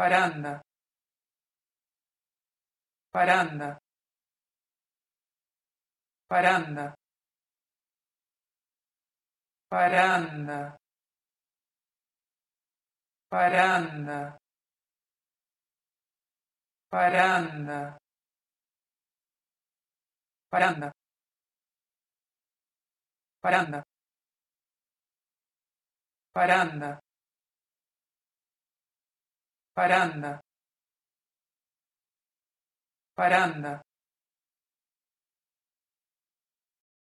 paranda. Paranda. Paranda. Paranda. Paranda. Paranda. Paranda. Paranda. Paranda paranda. Paranda